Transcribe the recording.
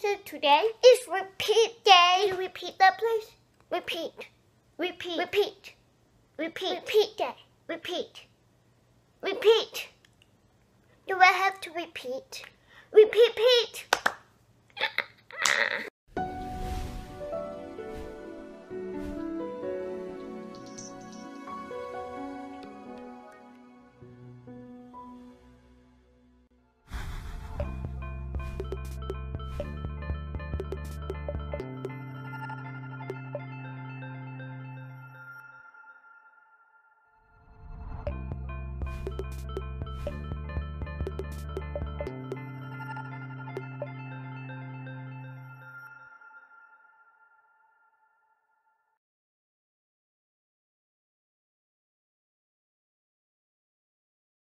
so today is repeat day. Can you repeat that, please? Repeat. Repeat. Repeat. Repeat. Repeat day. Repeat. Repeat. Do I have to repeat? Repeat, repeat.